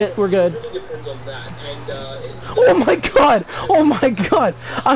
We're good. It depends on that. And uh, it- Oh my god! Oh my god! I'm